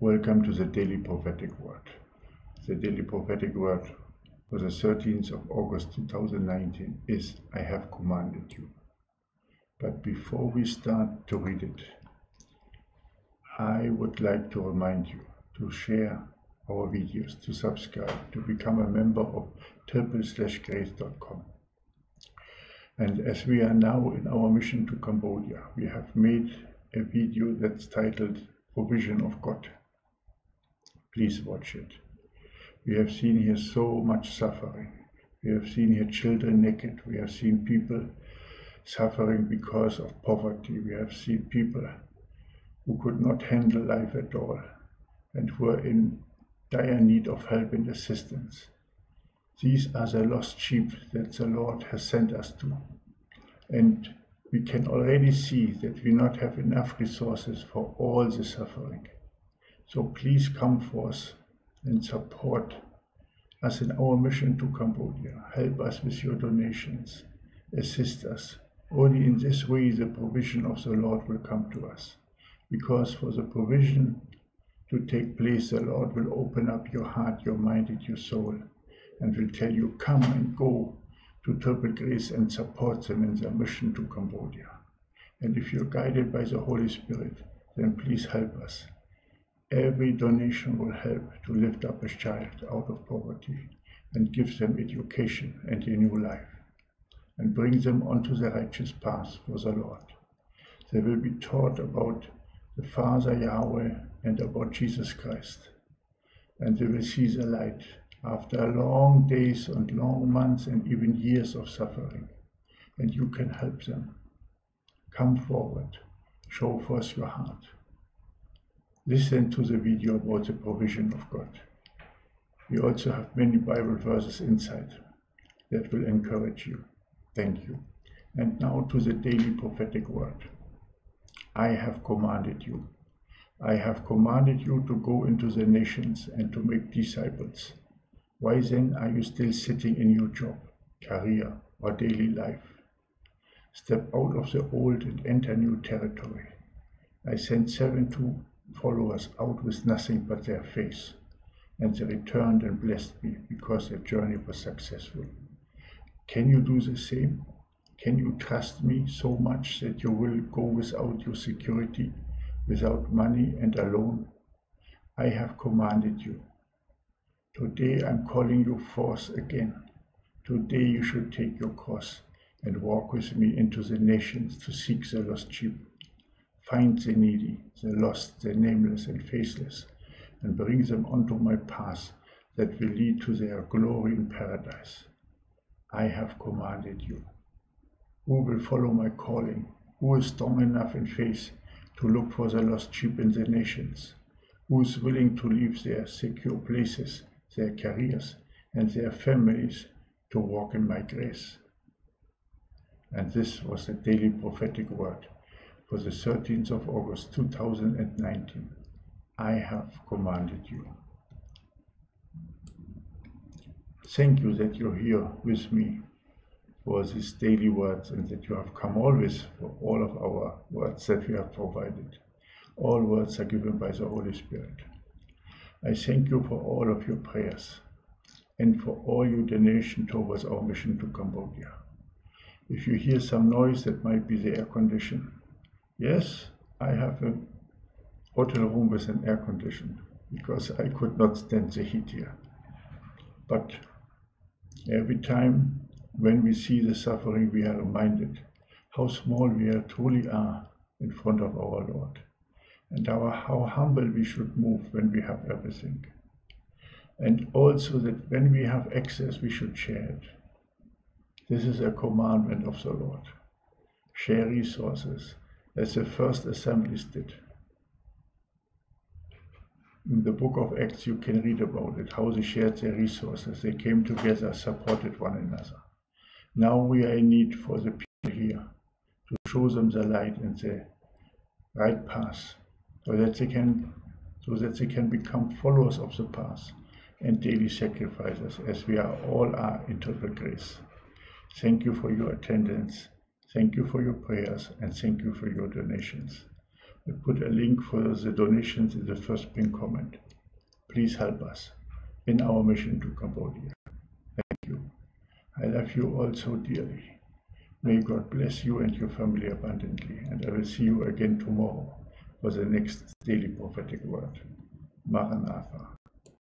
Welcome to the Daily Prophetic Word. The Daily Prophetic Word for the 13th of August 2019 is I have commanded you. But before we start to read it, I would like to remind you to share our videos, to subscribe, to become a member of triple-grace.com. And as we are now in our mission to Cambodia, we have made a video that's titled Provision of God. Please watch it. We have seen here so much suffering. We have seen here children naked. We have seen people suffering because of poverty. We have seen people who could not handle life at all and were in dire need of help and assistance. These are the lost sheep that the Lord has sent us to. And we can already see that we not have enough resources for all the suffering. So please come forth and support us in our mission to Cambodia. Help us with your donations. Assist us. Only in this way the provision of the Lord will come to us. Because for the provision to take place, the Lord will open up your heart, your mind, and your soul and will tell you, come and go to Triple Grace and support them in their mission to Cambodia. And if you're guided by the Holy Spirit, then please help us. Every donation will help to lift up a child out of poverty and give them education and a new life and bring them onto the righteous path for the Lord. They will be taught about the Father Yahweh and about Jesus Christ. And they will see the light after long days and long months and even years of suffering, and you can help them. Come forward, show forth your heart. Listen to the video about the provision of God. We also have many Bible verses inside that will encourage you. Thank you. And now to the daily prophetic word. I have commanded you. I have commanded you to go into the nations and to make disciples why then are you still sitting in your job, career, or daily life? Step out of the old and enter new territory. I sent seventy-two followers out with nothing but their faith, and they returned and blessed me because their journey was successful. Can you do the same? Can you trust me so much that you will go without your security, without money and alone? I have commanded you. Today I'm calling you forth again. Today you should take your cross and walk with me into the nations to seek the lost sheep. Find the needy, the lost, the nameless and faceless, and bring them onto my path that will lead to their glory in paradise. I have commanded you. Who will follow my calling? Who is strong enough in faith to look for the lost sheep in the nations? Who is willing to leave their secure places their careers, and their families to walk in my grace. And this was the daily prophetic word for the 13th of August 2019. I have commanded you. Thank you that you're here with me for these daily words and that you have come always for all of our words that we have provided. All words are given by the Holy Spirit. I thank you for all of your prayers and for all your donation towards our mission to Cambodia. If you hear some noise, that might be the air condition. Yes, I have a hotel room with an air condition because I could not stand the heat here. But every time when we see the suffering, we are reminded how small we are, truly are in front of our Lord and our, how humble we should move when we have everything. And also that when we have excess, we should share it. This is a commandment of the Lord. Share resources, as the first assemblies did. In the book of Acts, you can read about it, how they shared their resources. They came together, supported one another. Now we are in need for the people here to show them the light and the right path so that they can so that they can become followers of the path and daily sacrifices as we are all are in the grace. Thank you for your attendance. Thank you for your prayers and thank you for your donations. I put a link for the donations in the first pinned comment. Please help us in our mission to Cambodia. Thank you. I love you all so dearly. May God bless you and your family abundantly, and I will see you again tomorrow for the next daily prophetic word. Maranatha.